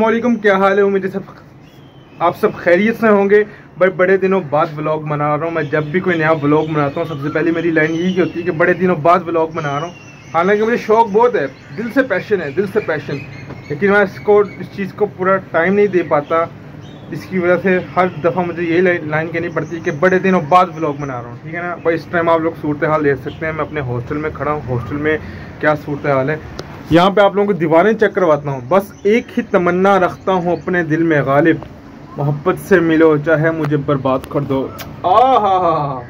वालेकुम क्या हाल है उम्मीद सब आप सब खैरियत से होंगे। बड़े बड़े दिनों बाद व्लॉग बना रहा हूँ। मैं जब भी कोई नया व्लॉग बनाता हूँ, सबसे पहले मेरी लाइन यही होती है कि बड़े दिनों बाद व्लॉग बना रहा हूँ। हालाँकि मुझे शौक बहुत है। दिल से पैशन है, दिल से पैशन लेकिन मैं इसको, इस चीज़ को पूरा टाइम नहीं दे पाता। इसकी वजह से हर दफ़ा मुझे यही लाइन कहनी पड़ती है कि बड़े दिनों बाद व्लॉग बना रहा हूँ, ठीक है ना? भाई, इस टाइम आप लोग सूरत हाल देख सकते हैं। मैं अपने हॉस्टल में खड़ा हूँ। हॉस्टल में क्या सूरत हाल है? यहाँ पे आप लोगों को दीवारें चेक करवाता हूँ। बस एक ही तमन्ना रखता हूँ अपने दिल में गालिब। मोहब्बत से मिलो, चाहे मुझे बर्बाद कर दो। आ हा हा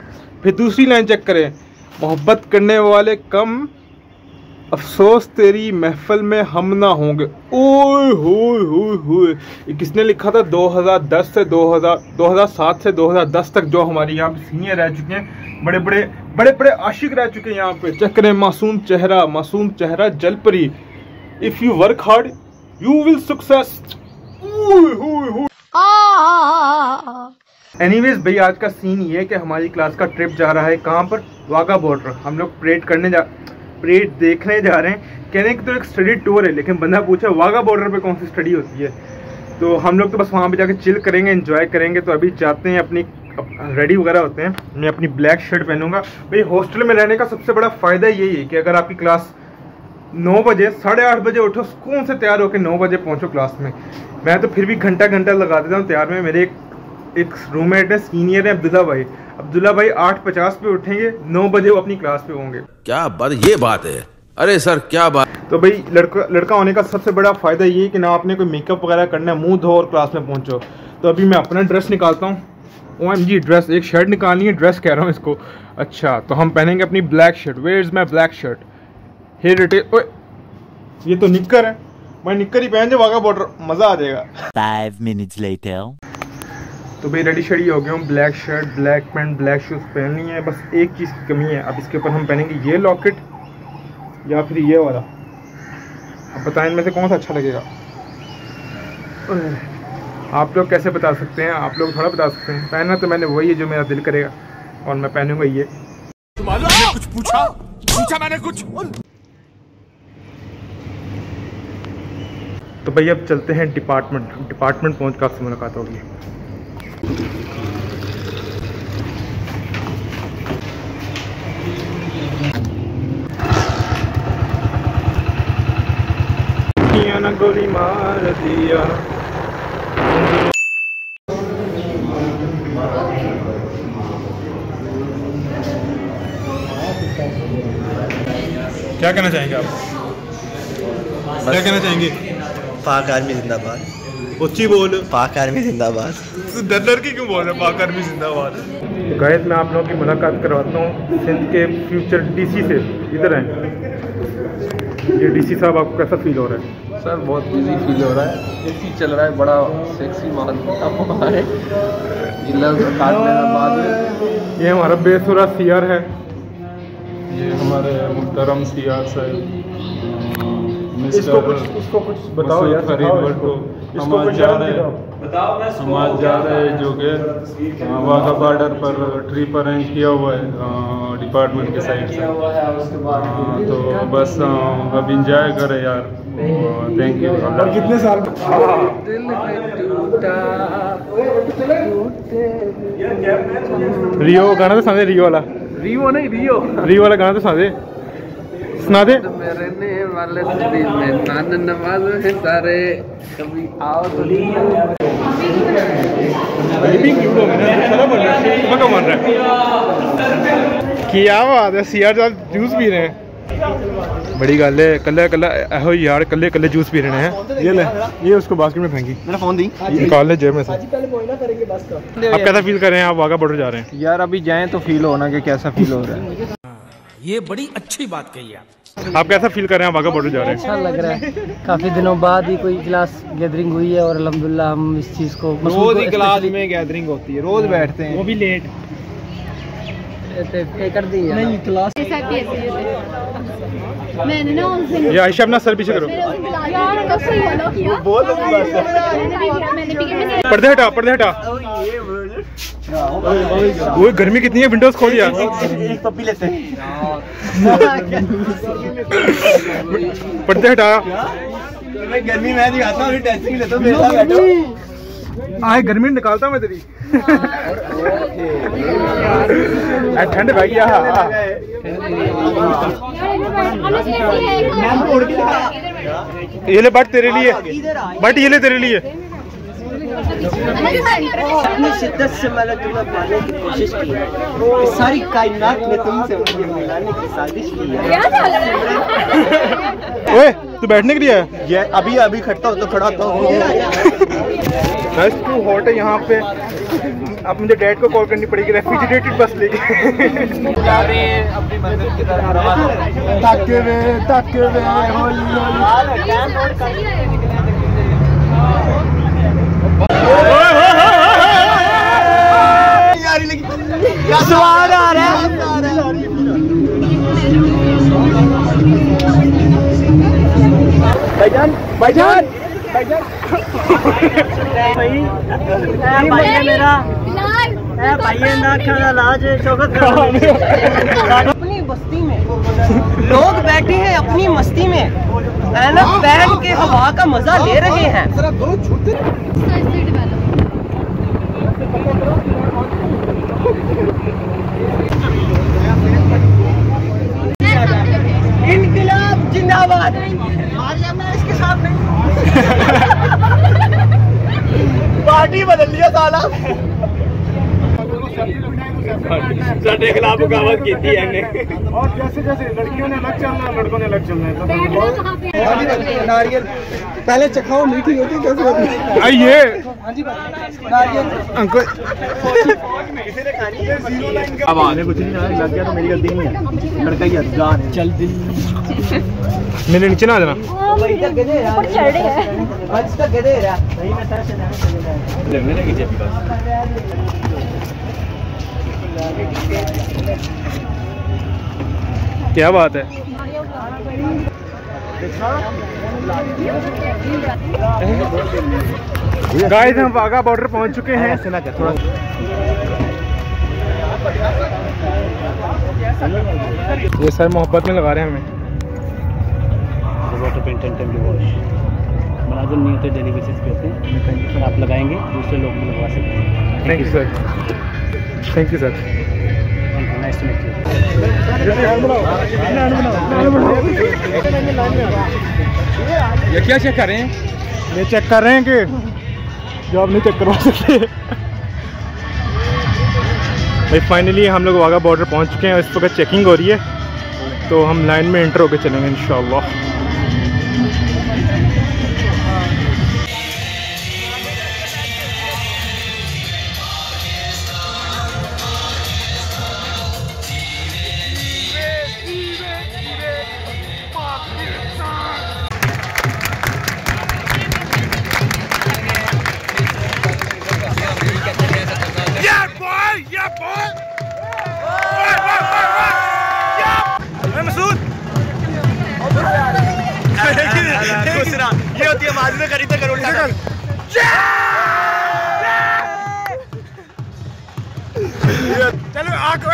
फिर दूसरी लाइन चेक करें। मोहब्बत करने वाले कम अफसोस तेरी महफल में हम ना होंगे। ओए होए होए होए। किसने लिखा था? 2010 से 2000 2007 से 2010 तक जो हमारी यहाँ पे सीनियर रह चुके हैं, बड़े बड़े बड़े बड़े आशिक रह चुके हैं यहाँ पे। चेक मासूम चेहरा मासूम चेहरा जलपरी। If you work hard you will success anyways भाई, आज का सीन ये है कि हमारी क्लास का ट्रिप जा रहा है। कहाँ पर? वाघा बॉर्डर हम लोग परेड करने जा परेड देखने जा रहे हैं। कहने की तो एक स्टडी टूर है, लेकिन बंदा पूछा, वाघा बॉर्डर पे कौन सी स्टडी होती है? तो हम लोग तो बस वहाँ पे जाके चिल करेंगे एंजॉय करेंगे। तो अभी जाते हैं, अपनी रेडी वगैरह होते हैं। मैं अपनी ब्लैक शर्ट पहनूँगा। भाई हॉस्टल में रहने का सबसे बड़ा फ़ायदा यही है कि अगर आपकी क्लास नौ बजे, साढ़े आठ बजे उठो, सुकून से तैयार होकर नौ बजे पहुँचो क्लास में। मैं तो फिर भी घंटा घंटा लगा देता हूँ तैयार में। मेरे एक एक रूममेट है सीनियर है अब्दुल्ला भाई। अब्दुल्ला भाई आठ पचास पे उठेंगे नौ बजे वो अपनी क्लास पे होंगे। क्या बात ये बात है। अरे सर क्या बात। तो भाई लड़का लड़का होने का सबसे बड़ा फ़ायदा ये है कि ना आपने कोई मेकअप वगैरह करना है मुँह धो और क्लास में पहुंचो। तो अभी मैं अपना ड्रेस निकालता हूँ। ओ एम जी ड्रेस एक शर्ट निकालनी है ड्रेस कह रहा हूँ इसको। अच्छा तो हम पहनेंगे अपनी black shirt where is my black shirt here it is ये तो निक्कर है। मैं निक्कर ही पहन जाए वागा बॉर्डर मज़ा आ जाएगा. तो भाई रेडी शेडी हो गया हूँ black shirt black pant black shoes पहननी है बस एक चीज़ की कमी है। अब इसके ऊपर हम पहनेंगे ये लॉकेट या फिर ये वाला। अब बताएँ इनमें से कौन सा अच्छा लगेगा? आप लोग कैसे बता सकते हैं? आप लोग थोड़ा बता सकते हैं। पहनना तो मैंने वही है जो मेरा दिल करेगा और मैं पहनूँगा ये। कुछ पूछा? पूछा मैंने कुछ। तो भाई अब चलते हैं डिपार्टमेंट डिपार्टमेंट पहुँच कर आपसे मुलाकात होगी। गोली मार दिया क्या कहना चाहेंगे आप? क्या कहना चाहेंगे? पाक आर्मी जिंदाबाद। उच्ची बोल। पाक आर्मी जिंदाबाद। डर डर के क्यों बोल रहे पाक आर्मी जिंदाबाद। गैस मैं आप लोगों की मुलाकात करवाता हूँ सिंध के फ्यूचर डीसी से। इधर हैं। ये डीसी साहब आपको कैसा फील हो रहा है? सर बहुत बिज़ी फील हो रहा है। एसी चल रहा है बड़ा सेक्सी माहौल हुआ जिला बाद ये हमारा बेसुरा सीआर है। ये हमारे मुहतरम सियार साहब। इसको कुछ उसको कुछ बताओ यार हम आज जा रहे। हैं। हम आज जा रहे हैं जो कि वाघा बॉर्डर पर ट्रिप अरेंज किया हुआ है डिपार्टमेंट के साइड से। हाँ, तो बस अब इंजॉय करें यार। थैंक यू और कितने साल रियो गाना तो सुना रियो वाला। रियो नहीं रियो रियो वाला गाना तो सुना दे। सुना दे। रहने वाले में नान है सारे। कभी आओ तो हो है। है। क्या बात है सीआर साहब जूस पी रहे हैं। बड़ी गल है कल्ले कल्ला एहो यार कल्ले कल्ले जूस पी रहे हैं। ये ले ये उसको बास्केट में फेंकी। मेरा फ़ोन दी। निकाल ले जेब में से। आप कैसा फील कर रहे हैं? आप वाघा बॉर्डर जा रहे हैं। यार अभी जाएँ तो फील होना कि कैसा फील हो रहा है। ये बड़ी अच्छी बात कही आप आप कैसा फील कर रहे हैं? वाघा बॉर्डर जा रहे हैं। अच्छा लग रहा है। काफ़ी दिनों बाद ही कोई क्लास गैदरिंग हुई है और अल्हम्दुलिल्लाह हम इस चीज़ को रोज ही क्लास में गैदरिंग होती है रोज बैठते हैं। वो भी लेट कर दी नहीं क्लास मैंने ना उस दिन ये आयशा अपना सर पीछे करो। बुला किया। बोल पर्दे हटा पर्दे हटा। वो गर्मी कितनी है? विंडोज़ खोल यार एक पप्पी लेते हैं। पर्दे हटा मैं गर्मी में दिखाता हूँ टेस्टिंग लेता हूँ मेरे साथ बैठो आए गर्मी निकालता मैं तेरी। ठंड भाई ये ले बट तेरे लिए। बट ये ले तेरे लिए। अपनी शिद्दत से मैंने तुम्हें पाने की कोशिश की है सारी कायनात में तुमसे मुझे मिलाने की साजिश की है क्या चल रहा है ओए तू बैठने के लिए ये अभी अभी खड़ता हूँ तो खड़ा हूँ बस तू हॉट है यहाँ पे अब मुझे डैड को कॉल करनी पड़ेगी रेफ्रिजरेटेड बस लेके तरफ़ ताके वे ताके वे होली स्वाद आ रहा है। भाईजान भाईजान। मेरा। अपनी बस्ती में। लोग बैठे हैं अपनी मस्ती में। ऐनक पहन के हवा का मज़ा ले रहे हैं। इनकलाब जिंदाबाद। मैं इसके साथ नहीं पार्टी बदल लिया साला। ਸਾਡੇ ਖਿਲਾਫ ਬਗਾਵਤ ਕੀਤੀ ਇਹਨੇ और जैसे जैसे लड़कियों ने अलग चलना है लड़कों ने अलग चलना है नारियल पहले चखाओ मीठी होती है कैसे होती है आइए नारियल अंकल किसी ने खानी है जीरो लाइन का अब आने कुछ नहीं लग गया तो मेरी गलती नहीं है लड़का ही जान है चल मेरे नीचे ना आ जाना वही तक गधे ऊपर चढ़ रहे हैं क्या बात है? गाइस हम वाघा बॉर्डर पहुँच चुके हैं। ऐसे ना थोड़ा ये सर मोहब्बत में लगा रहे हैं हमें। Water paint and temple wash मुलाजिम नहीं होते डेली बेसिस पे होते हैं। आप लगाएँगे दूसरे लोग भी लगवा सकते हैं। Thank you sir thank you sir nice to meet you ये क्या चेक कर रहे हैं? ये चेक कर रहे हैं कि जो आप नहीं चेक करवा सकते भाई फाइनली हम लोग वाघा बॉर्डर पहुँच चुके हैं इस वक्त चेकिंग हो रही है। तो हम लाइन में एंटर होकर चलेंगे इंशाल्लाह ये होती है माजी में करी तो करो उल्टा कर। चलो आग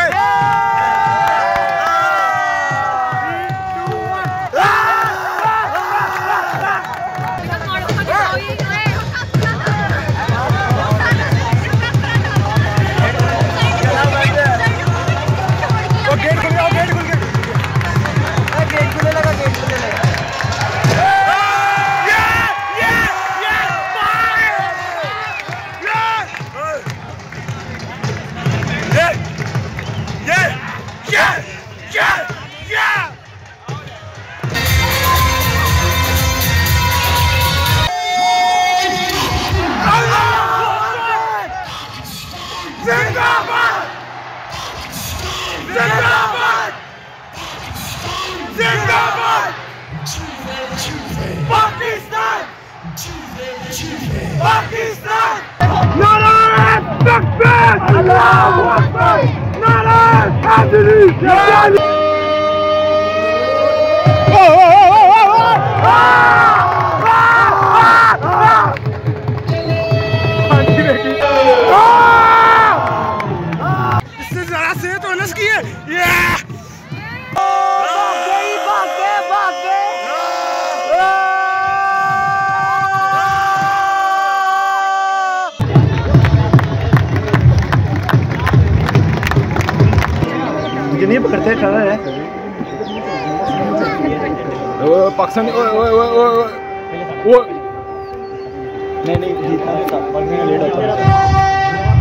delícia! This is our answer to Yeah! Ah! नहीं पकड़ते है। पाकिस्तानी नहीं नहीं जीतना था लेट होता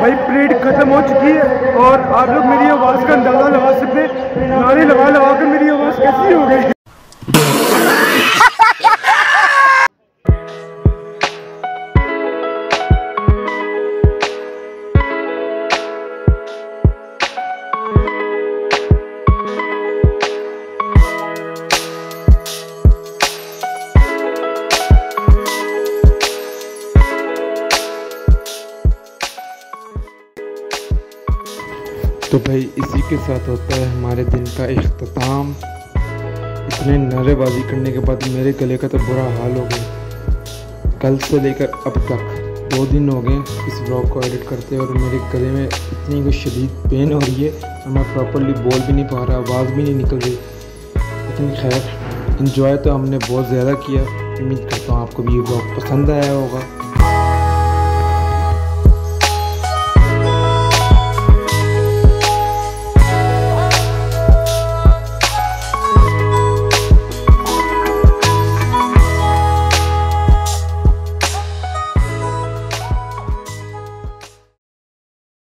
भाई परेड खत्म हो चुकी है और आप लोग मेरी आवाज़ का अंदाज़ा लगा सकते नारे लगा लगा कर मेरी आवाज़ कैसी हो गई? तो भाई इसी के साथ होता है हमारे दिन का इख्तिताम। इतने नारेबाजी करने के बाद मेरे गले का तो बुरा हाल हो गया। कल से लेकर अब तक दो दिन हो गए इस ब्लॉग को एडिट करते और मेरे गले में इतनी कोई शदीद पेन हो रही है और मैं प्रॉपरली बोल भी नहीं पा रहा, आवाज़ भी नहीं निकल रही। लेकिन खैर इन्जॉय तो हमने बहुत ज़्यादा किया। उम्मीद करता हूँ आपको भी ये ब्लॉग पसंद आया होगा।